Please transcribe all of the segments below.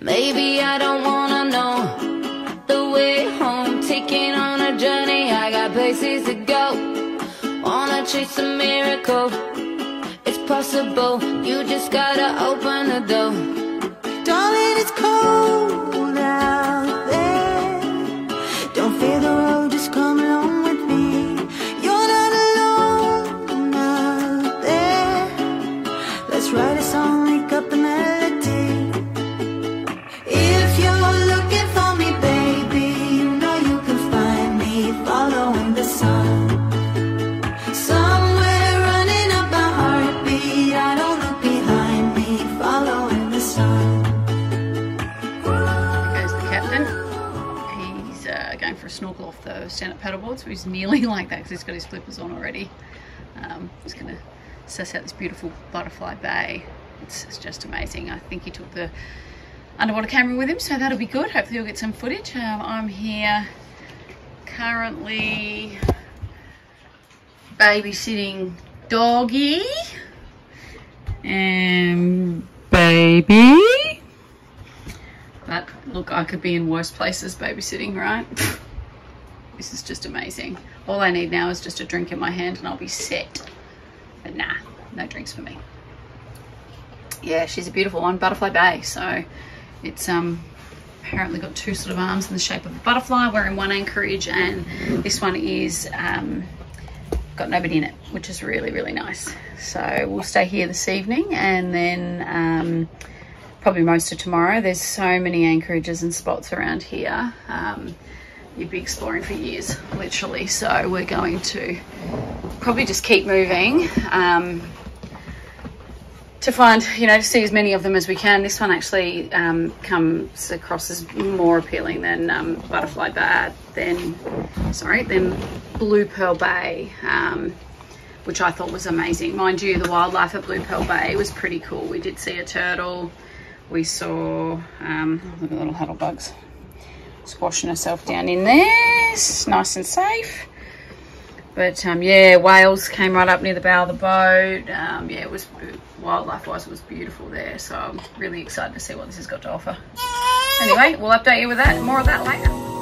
Maybe I don't wanna know the way home. Taking on a journey, I got places to go. Wanna chase a miracle. It's possible, you just gotta open the door. Darling, it's cold snorkel off the stand-up paddleboard, so he's kneeling like that because he's got his flippers on already. Um, going to suss out this beautiful butterfly bay. It's, it's just amazing. I think he took the underwater camera with him, so that'll be good. Hopefully, you'll get some footage. Um, I'm here currently babysitting doggy and baby. But look, I could be in worse places babysitting, right? this is just amazing. All I need now is just a drink in my hand and I'll be set. But nah, no drinks for me. Yeah, she's a beautiful one, Butterfly Bay. So it's um apparently got two sort of arms in the shape of a butterfly. We're in one anchorage and this one is um, got nobody in it, which is really, really nice. So we'll stay here this evening and then um, probably most of tomorrow. There's so many anchorages and spots around here. Um, you'd be exploring for years, literally. So we're going to probably just keep moving um, to find, you know, to see as many of them as we can. This one actually um, comes across as more appealing than um, Butterfly Bay, than, sorry, than Blue Pearl Bay. Um, which I thought was amazing. Mind you, the wildlife at Blue Pearl Bay was pretty cool. We did see a turtle. We saw, um, look at the little huddle bugs squashing herself down in there. Nice and safe. But um, yeah, whales came right up near the bow of the boat. Um, yeah, it was wildlife-wise, it was beautiful there. So I'm really excited to see what this has got to offer. Anyway, we'll update you with that. More of that later.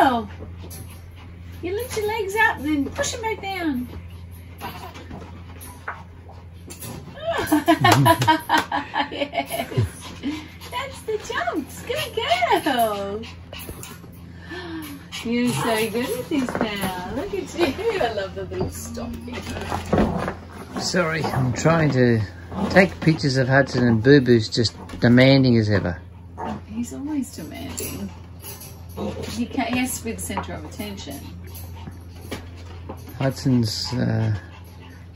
You lift your legs up and then push them back down. yes. That's the jumps. Good girl. You're so good at this now. Look at you. I love the little stomping. Sorry, I'm trying to take pictures of Hudson and Boo Boo's just demanding as ever. He's always demanding. He, can he has to be the centre of attention. Hudson's uh,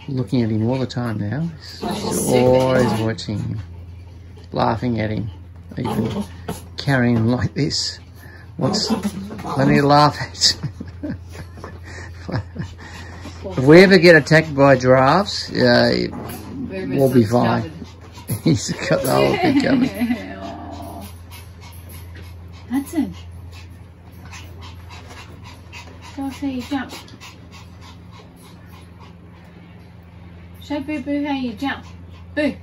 looking at him all the time now. Of always watching him, laughing at him, even carrying him like this. What's plenty to laugh at. if we ever get attacked by giraffes, uh, We'll be fine. He's got the whole thing coming. Oh. Hudson. See you jump. Show Boo Boo how you jump. Boo.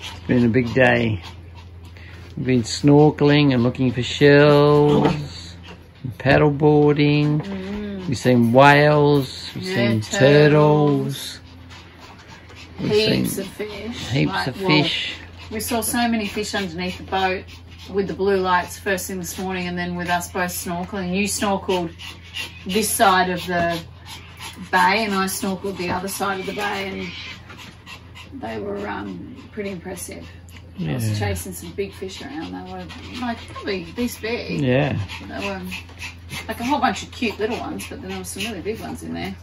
It's been a big day. We've been snorkeling and looking for shells, and paddle boarding. Mm. We've seen whales. We've Yeah, seen turtles. turtles. We've Heaps seen of fish. heaps Like, of well, fish. We saw so many fish underneath the boat with the blue lights first thing this morning, and then with us both snorkeling. You snorkeled this side of the bay, and I snorkeled the other side of the bay, and they were um, pretty impressive. I was chasing some big fish around. They were like probably this big. Yeah. They were like a whole bunch of cute little ones, but then there were some really big ones in there.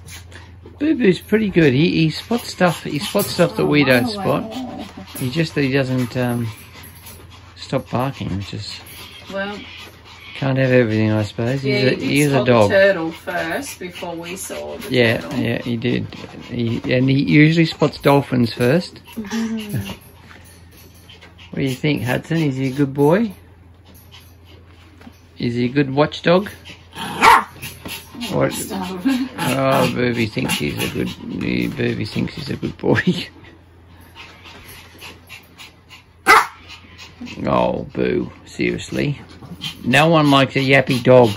Boo Boo's pretty good. He, he spots stuff. He spots stuff that we don't Oh, spot. He just that he doesn't um, stop barking, which is Well, can't have everything, I suppose. He's a did he's a dog. the turtle first before we saw the Yeah, turtle. yeah, he did. He, and he usually spots dolphins first. Mm-hmm. what do you think, Hudson? Is he a good boy? Is he a good watchdog? What? Oh, Booby thinks he's a good. Booby thinks he's a good boy. oh, Boo! Seriously, no one likes a yappy dog.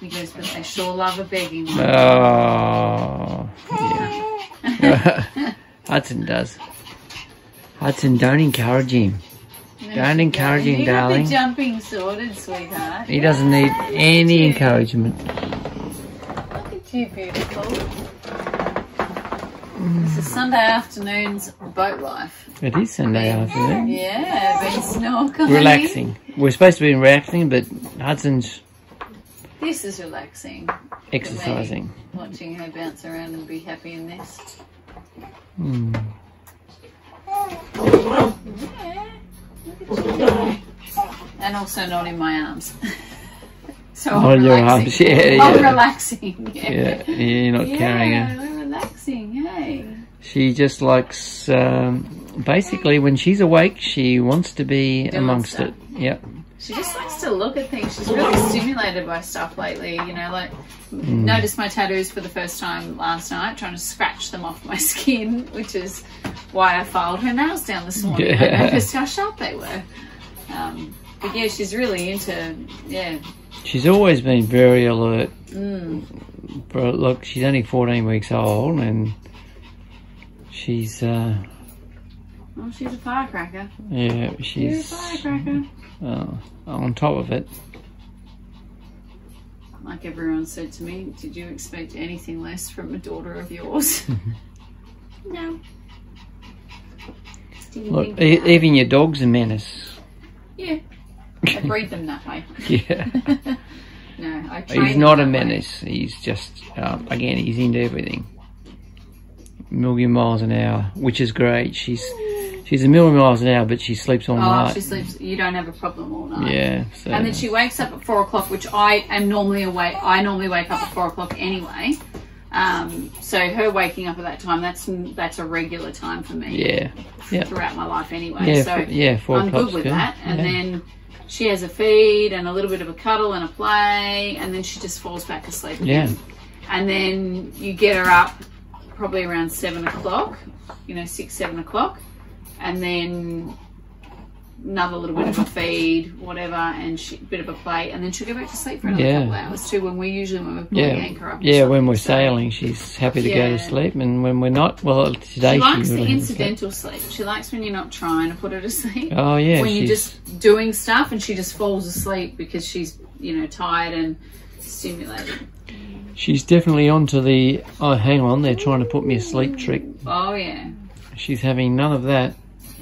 He goes, but they sure love a begging one. Oh, yeah. Hudson does. Hudson, don't encourage him. Don't encourage him, darling. jumping sorted, sweetheart. He doesn't need any encouragement. Look at you, beautiful. This is Sunday afternoon's boat life. It is Sunday afternoon. Yeah, been snorkeling. Relaxing. We're supposed to be relaxing, but Hudson's This is relaxing. exercising. Watching her bounce around and be happy in this. Hmm. Yeah. Look at you. And also not in my arms. so I'm On your arms, yeah, I'm yeah. relaxing. Yeah. Yeah, you're not carrying Yeah, her. we're relaxing. Hey. She just likes, um, basically, when she's awake, she wants to be Doing amongst stuff. it. Yep. She just likes to look at things. She's really stimulated by stuff lately. You know, like Hmm. noticed my tattoos for the first time last night, trying to scratch them off my skin, which is why I filed her nails down this morning. I Yeah. noticed how sharp they were. Um, but yeah, she's really into yeah. She's always been very alert. Mm. But look, she's only 14 weeks old and she's, uh, Oh, she's a firecracker. yeah, She's firecracker. uh, on top of it. Like everyone said to me, did you expect anything less from a daughter of yours? no. Look, even your dog's a menace. Yeah. I breed them that way. Yeah. No, I He's not a that way. menace. He's just, um, again, he's into everything. Million miles an hour, which is great. She's she's a million miles an hour, but she sleeps all Oh, night. she sleeps. You don't have a problem all night. Yeah. So And then she wakes up at four o'clock, which I am normally awake. I normally wake up at four o'clock anyway. Um, so her waking up at that time, that's that's a regular time for me yeah, yeah, throughout my life anyway. yeah, so f- yeah. 4 I'm good with good. that. And yeah. then she has a feed and a little bit of a cuddle and a play, and then she just falls back asleep. yeah, Again. And then you get her up probably around seven o'clock, you know, six, seven o'clock, and then another little bit of a feed, whatever, and she, bit of a play, and then she'll go back to sleep for another Yeah. couple of hours too. When we usually when we put yeah, the anchor up. yeah. When we're So sailing, she's happy to go to sleep, and when we're not, well, today She she, likes the really hasn't incidental sleep. She likes when you're not trying to put her to sleep. Oh yeah, when you're just doing stuff and she just falls asleep because she's, you know, tired and stimulated. she's definitely onto the. Oh, hang on, they're trying to put me a sleep trick. Oh yeah. She's having none of that.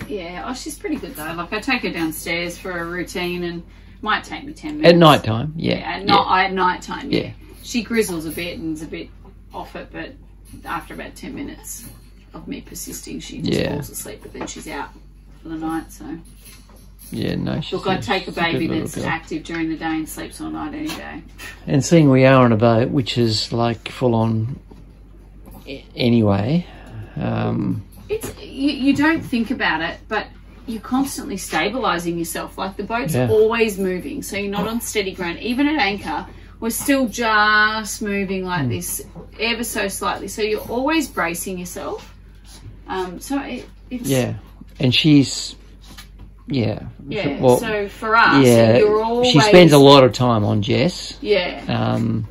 Yeah, oh, she's pretty good though. Like I take her downstairs for a routine, and might take me ten minutes At night time, yeah, Yeah, at, night, at night time. Yeah. Yeah. she grizzles a bit and is a bit off it, but after about ten minutes of me persisting, she just Yeah. falls asleep. But then she's out for the night. So Yeah, no. She's look, I'd take a baby little that's girl. active during the day and sleeps all night any day. And seeing we are on a boat, which is like full on anyway. Um, It's you, you don't think about it, but you're constantly stabilizing yourself. Like the boat's Yeah. always moving, so you're not on steady ground. Even at anchor, we're still just moving like Hmm. this, ever so slightly. So you're always bracing yourself. Um, so it, it's yeah, and she's yeah. yeah. Well, so for us, yeah, you're always she spends a lot of time on Jess. yeah. Um,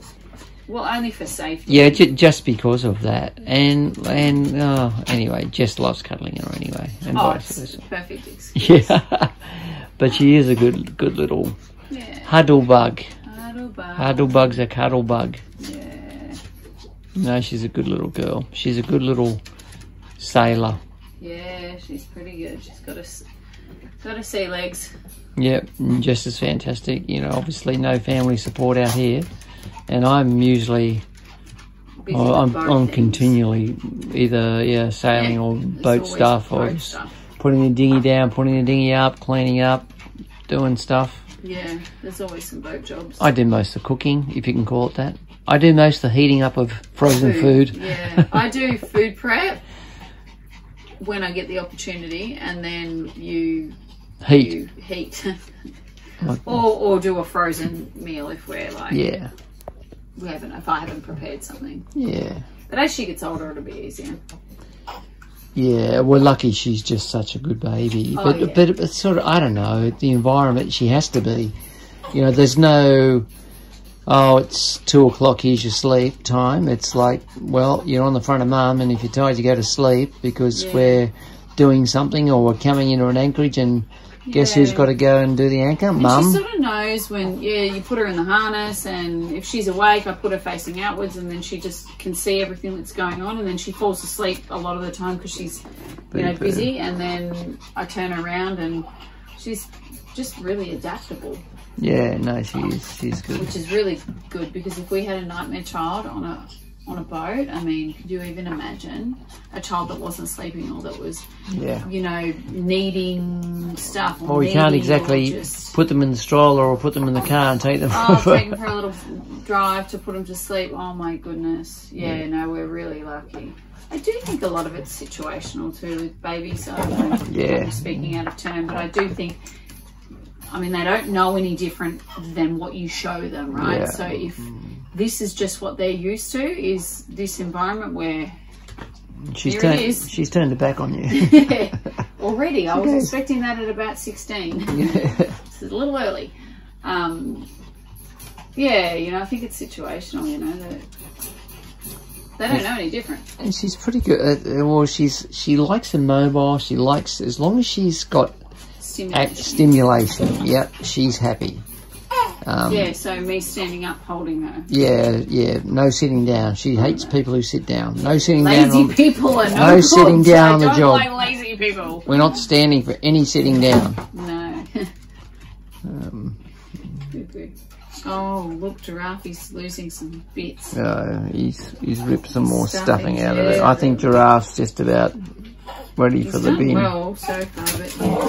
Well, only for safety. yeah, j- just because of that, and and oh, anyway, Jess loves cuddling her anyway, and Oh, vice it's versa. perfect. excuse. Yeah, but she is a good good little Yeah. huddle bug. Huddle bug. Huddle bug's a cuddle bug. Yeah. No, she's a good little girl. She's a good little sailor. Yeah, she's pretty good. She's got a got a sea legs. Yep, Jess is fantastic. You know, obviously no family support out here, and I'm usually well, I'm, continually either yeah sailing Yeah, or boat stuff or boat just stuff. putting the dinghy down, putting the dinghy up, cleaning up, doing stuff. Yeah, there's always some boat jobs. I do most of the cooking, if you can call it that. I do most of the heating up of frozen food. Yeah, I do food prep when I get the opportunity, and then you Heat. you heat. Or, or do a frozen meal if we're like Yeah, we haven't if I haven't prepared something. yeah. But as she gets older, it'll be easier. Yeah, we're lucky she's just such a good baby. Oh, but yeah. but it's sort of I don't know the environment she has to be. You know, there's no oh it's two o'clock here's your sleep time. It's like well you're on the front of mum and if you're tired you go to sleep because Yeah. we're doing something or we're coming into an anchorage and guess who's got to go and do the anchor? And she sort of knows when, yeah, you put her in the harness, and if she's awake, I put her facing outwards, and then she just can see everything that's going on, and then she falls asleep a lot of the time because she's, you know, busy, and then I turn around, and she's just really adaptable, Yeah, no, she is. She's good. which is really good because if we had a nightmare child on a on a boat, I mean, could you even imagine a child that wasn't sleeping or that was, Yeah. you know, needing stuff? Or Well, we can't exactly just- put them in the stroller or put them in the car and take them. Oh, take them for a little drive to put them to sleep. Oh my goodness. Yeah, no, we're really lucky. I do think a lot of it's situational too with babies. I don't yeah. I'm speaking out of turn, but I do think. I mean, they don't know any different than what you show them, right? Yeah. So if this is just what they're used to, is this environment where she's turned. is. She's turned her back on you. already I was goes. expecting that at about sixteen. It's a little early. Um, yeah, you know, I think it's situational. You know, that they don't know any different. And she's pretty good. At, well, she's she likes the mobile. She likes as long as she's got Stimulation. act stimulation. Yep, she's happy. Um, yeah, so me standing up holding her. yeah, yeah. No sitting down. She hates people who sit down. No sitting down. Lazy people are no, No sitting down on the don't job. like lazy people. we're not standing for any sitting down. No. Um, oh, look, Giraffe's losing some bits. uh, he's he's ripped some more Stuffing, stuffing out of it. I think giraffe's just about ready for the bin. well so far, but yeah,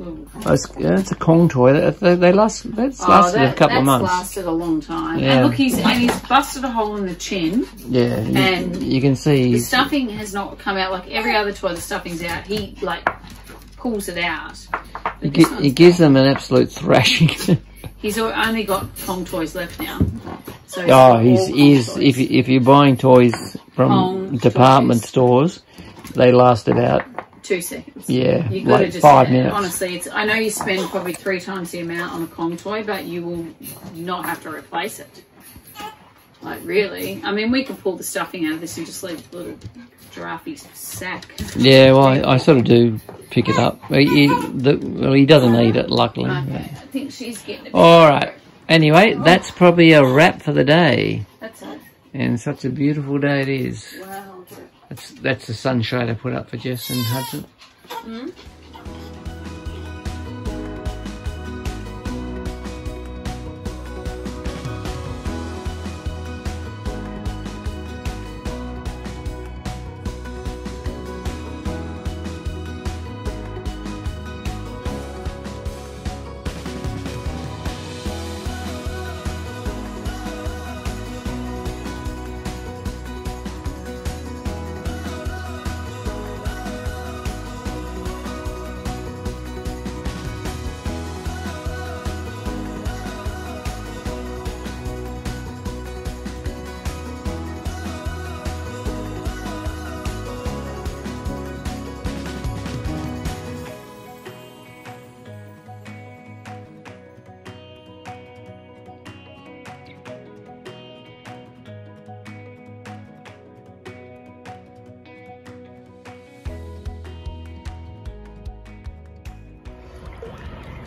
Oh, it's, yeah, it's a Kong toy. They, they, last. That's oh, lasted that, a couple of that's months. lasted a long time. Yeah. And look, he's and he's busted a hole in the chin. Yeah, you, And you can see. The stuffing has not come out like every other toy. The stuffing's out. He like pulls it out. He, this gi- one's he gives them an absolute thrashing. He's only got Kong toys left now. So oh, he's oh, he's, he's if if you're buying toys from Kong department toys. stores, they last about two seconds. yeah You gotta like just five minutes. Honestly, it's I know you spend probably three times the amount on a Kong toy, but you will not have to replace it. Like really, I mean, we could pull the stuffing out of this and just leave the little giraffe sack. Yeah, well, I, I sort of do pick it up. He, he, the, well, he doesn't eat it, luckily. Okay, I think she's getting a. All right. Anyway, that's probably a wrap for the day, That's it. and such a beautiful day it is. Wow. That's that's the sunshade I put up for Jess and Hudson. Hmm?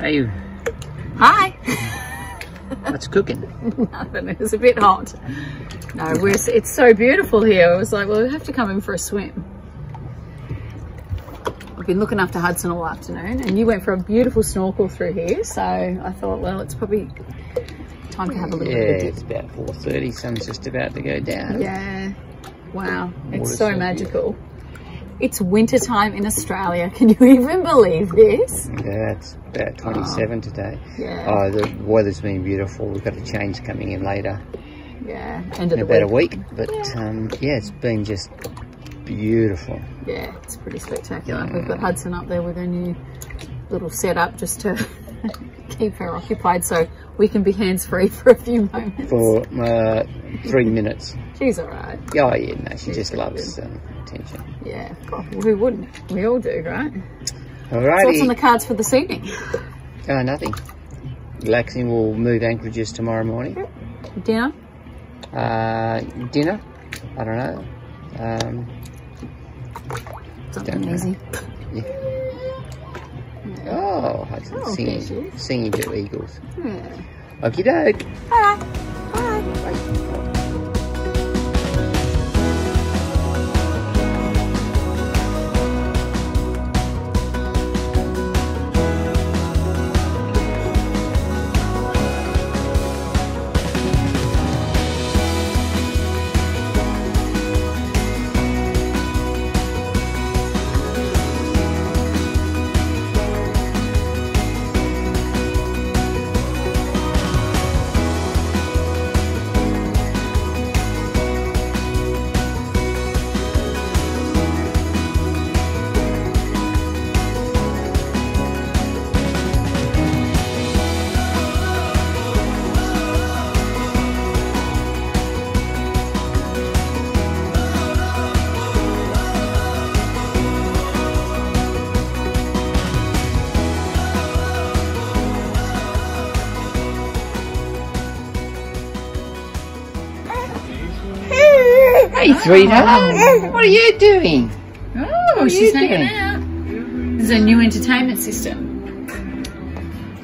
Hey, Hi. what's cooking? Nothing. It was a bit hot. No, we're, it's so beautiful here. I was like, well, we have to come in for a swim. I've been looking after Hudson all afternoon, and you went for a beautiful snorkel through here. So I thought, well, it's probably time to have a little Yeah, bit of it's dip. about 4.30. Sun's just about to go down. Yeah. Wow. It's so so magical. It's winter time in Australia. Can you even believe this? Yeah, it's about 27 today. Yeah. Oh, the weather's been beautiful. We've got a change coming in later Yeah. End of in the about a week. week. But um, yeah, it's been just beautiful. Yeah, it's pretty spectacular. We've got Hudson up there with her new little setup just to keep her occupied so we can be hands free for a few moments. For uh, three minutes. She's all right. Oh, yeah, no, she just loves um, attention. Yeah. God, who wouldn't? We all do, right? So what's on the cards for this evening? Oh, nothing. Relaxing. We'll move anchorages tomorrow morning. Dinner? Uh, dinner? I don't know. Um, Something Don't know. easy. oh, Hudson Oh, singing, there she is. singing to eagles. Yeah. Okie doke. Bye. Bye. Hey, sweetheart. What are you doing? Oh, are she's hanging doing? out. This is a new entertainment system.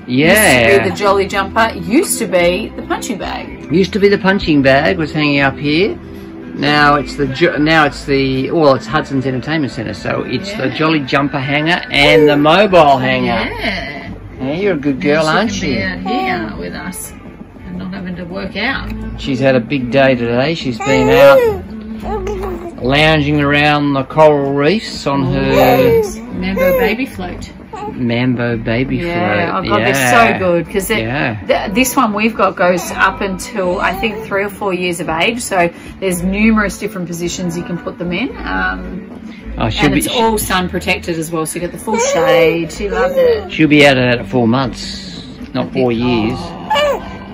Yeah. Used to Yeah. be the Jolly Jumper. Used to be the punching bag. Used to be the punching bag was hanging up here. Now it's the now it's the well it's Hudson's Entertainment Centre, so it's the Jolly Jumper hanger and the mobile hanger. Yeah. Yeah, you're a good girl, aren't can be you? out here with us and not having to work out. She's had a big day today. She's been out lounging around the coral reefs on her Remember baby float? Mambo baby Yeah, float. oh god, yeah. they're so good because Yeah. th- this one we've got goes up until I think three or four years of age. So there's numerous different positions you can put them in, um, Oh, she'll and be it's all sun protected as well. So you get the full shade. She loved it. she'll be out of that at four months, not four years.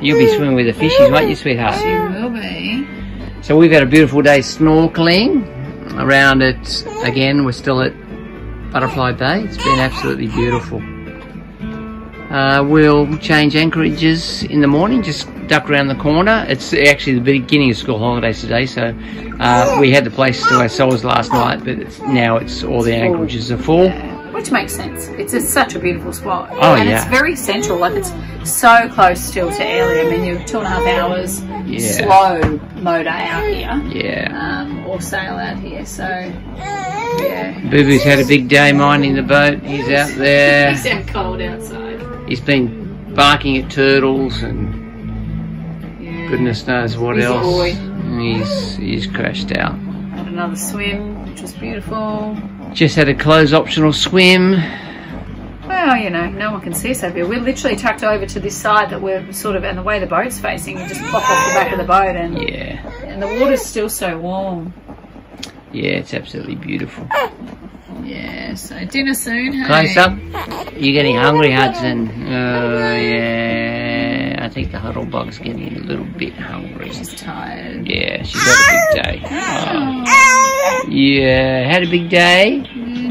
You'll be swimming with the fishies, won't you, sweetheart? She will be. So we've had a beautiful day snorkeling around it. Again, we're still at Butterfly Bay. It's been absolutely beautiful. Uh, we'll change anchorages in the morning, just duck around the corner. It's actually the beginning of school holidays today, so uh, we had the place to ourselves last night, but it's, now it's all the anchorages are full. Yeah, which makes sense. It's a, such a beautiful spot. Oh, and yeah. it's very central. Like it's so close still to Airlie. I mean, you're two and a half hours Yeah. slow motor out here. Yeah. um, or sail out here. So, yeah. Boo Boo's had a big day minding the boat. He's out there. He's out cold outside. He's been barking at turtles and Yeah. goodness knows what He's else. He's he's crashed out. Had another swim, which was beautiful. Just had a clothes optional swim. Well, you know, no one can see us over here. We're literally tucked over to this side that we're sort of, and the way the boat's facing, you just pop off the back of the boat, and Yeah, and the water's still so warm. yeah, it's absolutely beautiful. Yeah. So dinner soon. Hey? Close up. You getting hungry, Hudson? Oh yeah. I think the huddle bug's getting a little bit hungry. She's tired. Yeah, she's had a big day. Oh. Yeah, had a big day.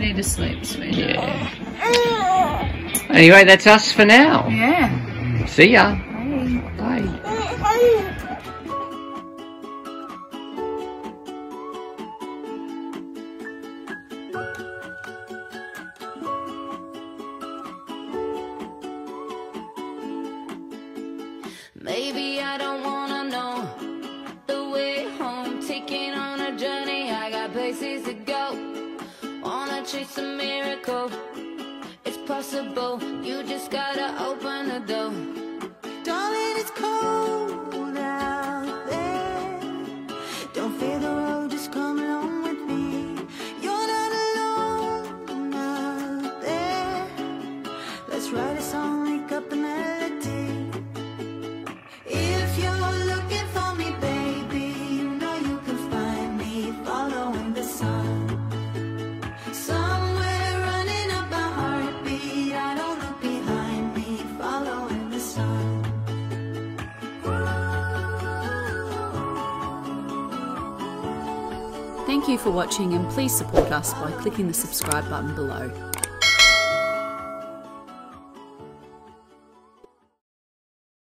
You need to sleep, sweetheart. Yeah. Anyway, that's us for now. Yeah. See ya. Thank you for watching and please support us by clicking the subscribe button below.